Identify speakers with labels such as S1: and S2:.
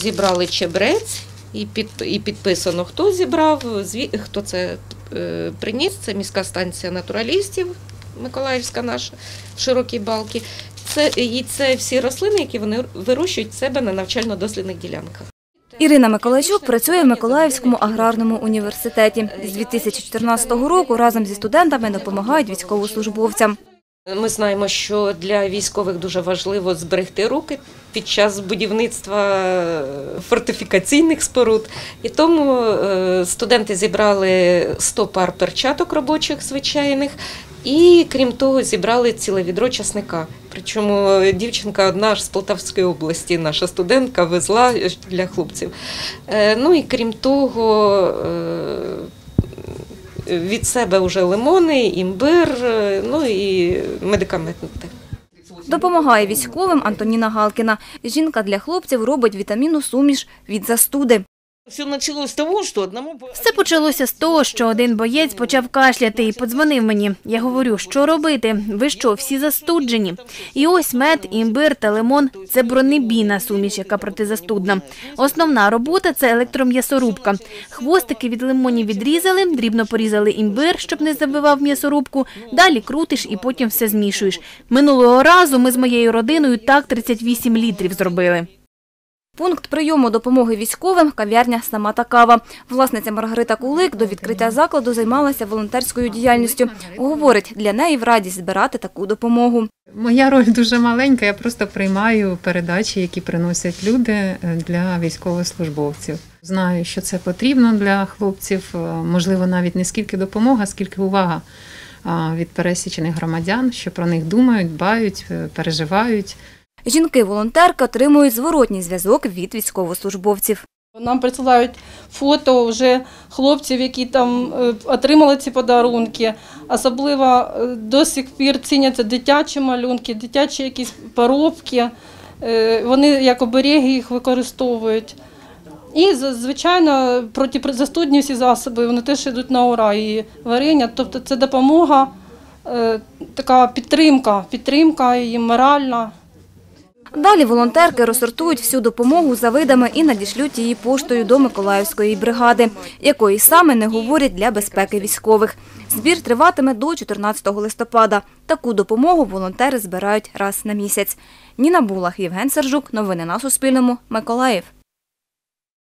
S1: зібрали чебрець і, під, і підписано, хто зібрав, зві- хто це е, приніс. Це міська станція натуралістів Миколаївська наша в широкій балки. Це, і це всі рослини, які вони вирощують себе на навчально-дослідних ділянках.
S2: Ірина Миколайчук працює в Миколаївському аграрному університеті. З 2014 року разом зі студентами допомагають військовослужбовцям.
S1: Ми знаємо, що для військових дуже важливо зберегти руки під час будівництва е, фортифікаційних споруд. І тому е, студенти зібрали 100 пар перчаток робочих звичайних. І крім того, зібрали ціле відро часника. Причому дівчинка одна аж з Полтавської області, наша студентка, везла для хлопців. Е, Ну і крім того, від себе вже лимони, імбир, е, ну і медикаменти.
S2: Допомагає військовим Антоніна Галкіна. Жінка для хлопців робить вітамінну суміш від застуди.
S3: Все началось с того, что одному...
S4: Все почалося з того, що один боєць почав кашляти і подзвонив мені. Я говорю, що робити? Ви що, всі застуджені? І ось мед, імбир та лимон – це бронебійна суміш, яка протизастудна. Основна робота – це електром'ясорубка. Хвостики від лимонів відрізали, дрібно порізали імбир, щоб не забивав м'ясорубку. Далі крутиш і потім все змішуєш. Минулого разу ми з моєю родиною так 38 літрів зробили.
S2: Пункт прийому допомоги військовим – кав'ярня «Сама та кава». Власниця Маргарита Кулик до відкриття закладу займалася волонтерською діяльністю. Говорить, для неї в радість збирати таку допомогу.
S5: Моя роль дуже маленька. Я просто приймаю передачі, які приносять люди е, для військовослужбовців. Знаю, що це потрібно для хлопців. е, Можливо, навіть не скільки допомога, скільки увага від пересічених громадян, що про них думають, дбають, е, переживають.
S2: Жінки-волонтерки отримують зворотній зв'язок від військовослужбовців.
S6: Нам присилають фото вже хлопців, які там е, отримали ці подарунки. Особливо е, до сих пір ціняться дитячі малюнки, дитячі якісь поробки. Е, Вони як оберіги їх використовують. І звичайно, протизастудні всі засоби вони теж йдуть на ура. І варення, тобто це допомога, така підтримка, підтримка і моральна.
S2: Далі волонтерки розсортують всю допомогу за видами і надішлють її поштою до Миколаївської бригади, якої саме не говорять для безпеки військових. Збір триватиме до 14 листопада. Таку допомогу волонтери збирають раз на місяць. Ніна Булах, Євген Сержук. Новини на Суспільному. Миколаїв.